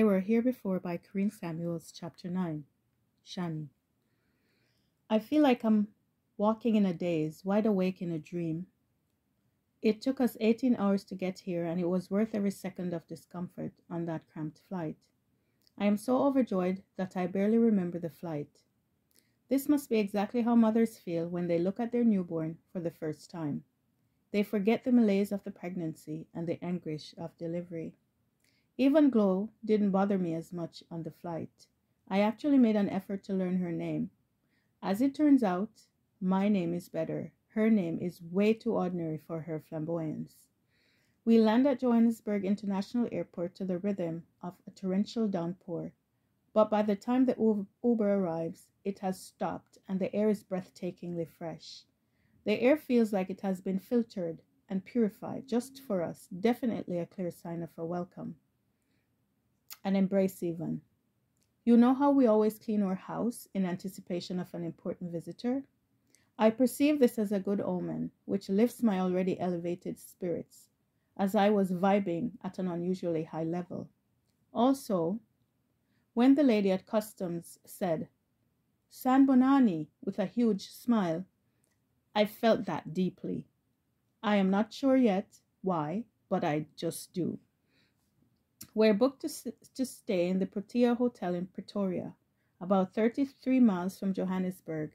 They were here before by Corinne Samuels, Chapter 9. Shaney. I feel like I'm walking in a daze, wide awake in a dream. It took us 18 hours to get here, and it was worth every second of discomfort on that cramped flight. I am so overjoyed that I barely remember the flight. This must be exactly how mothers feel when they look at their newborn for the first time. They forget the malaise of the pregnancy and the anguish of delivery. Even Glow didn't bother me as much on the flight. I actually made an effort to learn her name. As it turns out, my name is better. Her name is way too ordinary for her flamboyance. We land at Johannesburg International Airport to the rhythm of a torrential downpour. But by the time the Uber arrives, it has stopped and the air is breathtakingly fresh. The air feels like it has been filtered and purified just for us, definitely a clear sign of a welcome an embrace even. You know how we always clean our house in anticipation of an important visitor? I perceive this as a good omen, which lifts my already elevated spirits, as I was vibing at an unusually high level. Also, when the lady at customs said, Sanibonani, with a huge smile, I felt that deeply. I am not sure yet why, but I just do. We're booked to, to stay in the Protea Hotel in Pretoria, about 33 miles from Johannesburg,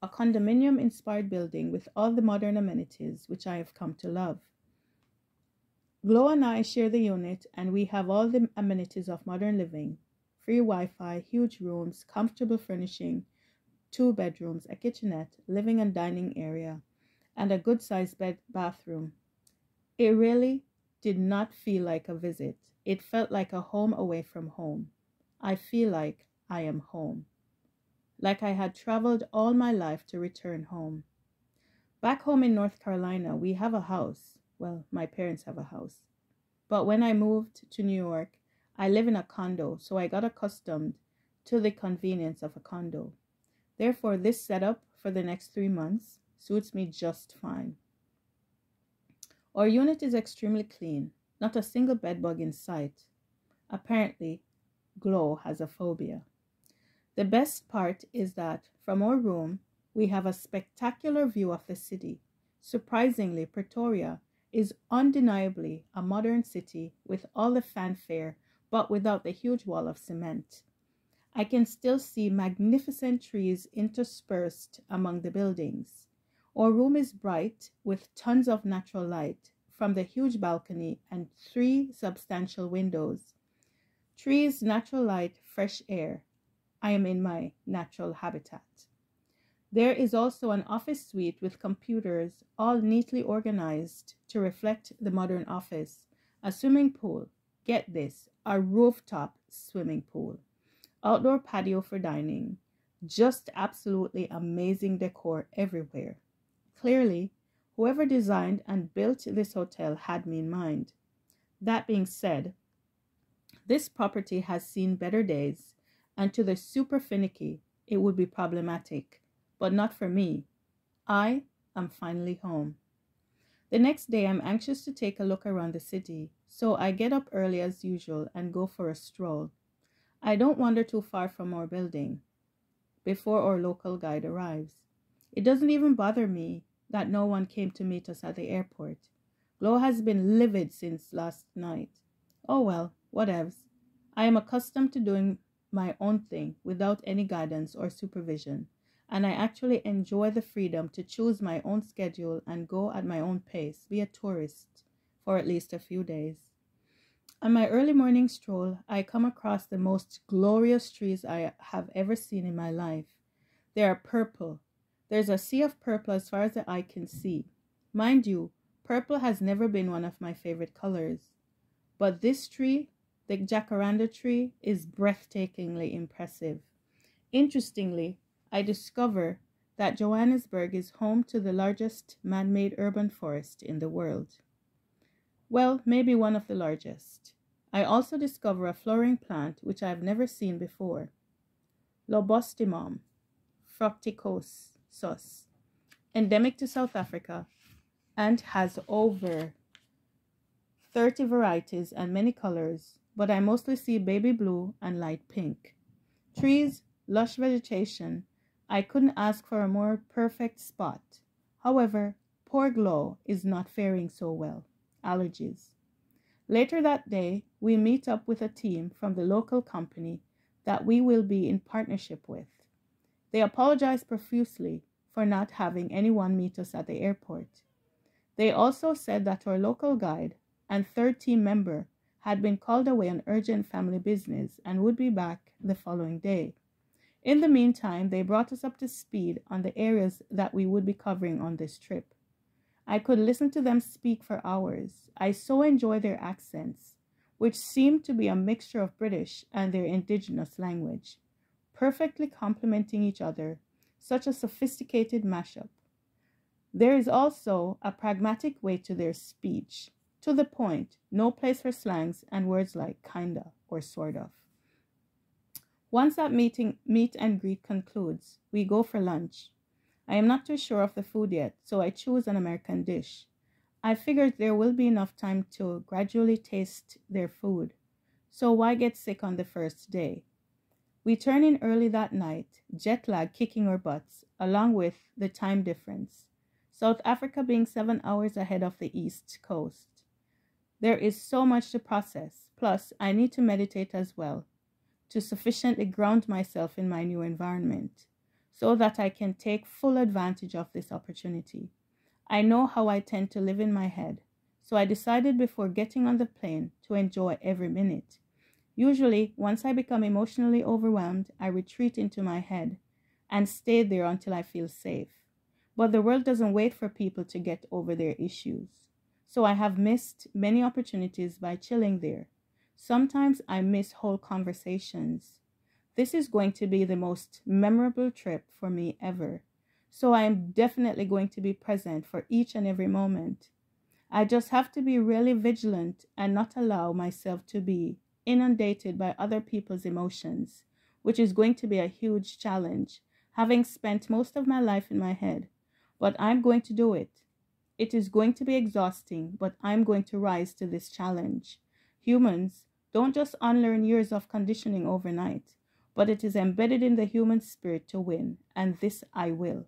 a condominium inspired building with all the modern amenities which I have come to love. Glow and I share the unit, and we have all the amenities of modern living free Wi Fi, huge rooms, comfortable furnishing, two bedrooms, a kitchenette, living and dining area, and a good sized bed bathroom. It really did not feel like a visit. It felt like a home away from home. I feel like I am home. Like I had traveled all my life to return home. Back home in North Carolina, we have a house. Well, my parents have a house. But when I moved to New York, I live in a condo, so I got accustomed to the convenience of a condo. Therefore, this setup for the next three months suits me just fine. Our unit is extremely clean. Not a single bedbug in sight. Apparently, Glow has a phobia. The best part is that from our room, we have a spectacular view of the city. Surprisingly, Pretoria is undeniably a modern city with all the fanfare, but without the huge wall of cement. I can still see magnificent trees interspersed among the buildings. Our room is bright with tons of natural light, from the huge balcony and three substantial windows. Trees, natural light, fresh air. I am in my natural habitat. There is also an office suite with computers, all neatly organized to reflect the modern office, a swimming pool. Get this, a rooftop swimming pool, outdoor patio for dining. Just absolutely amazing decor everywhere. Clearly, Whoever designed and built this hotel had me in mind. That being said, this property has seen better days, and to the super finicky, it would be problematic, but not for me. I am finally home. The next day, I'm anxious to take a look around the city, so I get up early as usual and go for a stroll. I don't wander too far from our building before our local guide arrives. It doesn't even bother me that no one came to meet us at the airport. Glow has been livid since last night. Oh well, whatevs. I am accustomed to doing my own thing without any guidance or supervision, and I actually enjoy the freedom to choose my own schedule and go at my own pace, be a tourist for at least a few days. On my early morning stroll, I come across the most glorious trees I have ever seen in my life. They are purple, there's a sea of purple as far as the eye can see. Mind you, purple has never been one of my favorite colors. But this tree, the jacaranda tree, is breathtakingly impressive. Interestingly, I discover that Johannesburg is home to the largest man made urban forest in the world. Well, maybe one of the largest. I also discover a flowering plant which I have never seen before Lobostemon fructicose sus, endemic to South Africa, and has over 30 varieties and many colors but I mostly see baby blue and light pink. Trees, lush vegetation. I couldn't ask for a more perfect spot. However, poor Glow is not faring so well. Allergies. Later that day, we meet up with a team from the local company that we will be in partnership with. They apologized profusely for not having anyone meet us at the airport. They also said that our local guide and third team member had been called away on urgent family business and would be back the following day. In the meantime, they brought us up to speed on the areas that we would be covering on this trip. I could listen to them speak for hours. I so enjoy their accents, which seemed to be a mixture of British and their indigenous language, perfectly complementing each other, such a sophisticated mashup. There is also a pragmatic way to their speech, to the point, no place for slangs and words like kinda or sort of. Once that meeting meet and greet concludes, we go for lunch. I am not too sure of the food yet, so I choose an American dish. I figured there will be enough time to gradually taste their food, so why get sick on the first day? We turn in early that night, jet lag kicking our butts, along with the time difference, South Africa being seven hours ahead of the East Coast. There is so much to process, plus, I need to meditate as well to sufficiently ground myself in my new environment so that I can take full advantage of this opportunity. I know how I tend to live in my head, so I decided before getting on the plane to enjoy every minute. Usually, once I become emotionally overwhelmed, I retreat into my head and stay there until I feel safe. But the world doesn't wait for people to get over their issues. So I have missed many opportunities by chilling there. Sometimes I miss whole conversations this is going to be the most memorable trip for me ever. So I am definitely going to be present for each and every moment. I just have to be really vigilant and not allow myself to be inundated by other people's emotions, which is going to be a huge challenge, having spent most of my life in my head. But I'm going to do it. It is going to be exhausting, but I'm going to rise to this challenge. Humans don't just unlearn years of conditioning overnight but it is embedded in the human spirit to win, and this I will.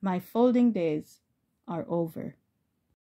My folding days are over.